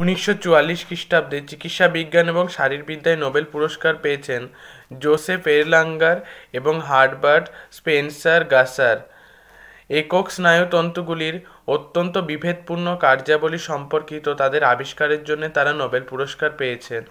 উনিশশো চুয়াল্লিশ খ্রিস্টাব্দে চিকিৎসা বিজ্ঞান এবং শারীরবিদ্যায় নোবেল পুরস্কার পেয়েছেন জোসেফ এরলাঙ্গার এবং হার্বার্ট স্পেন্সার গাসার। একক স্নায়ুতন্তুগুলির অত্যন্ত বিভেদপূর্ণ কার্যাবলী সম্পর্কিত তাদের আবিষ্কারের জন্য তারা নোবেল পুরস্কার পেয়েছেন।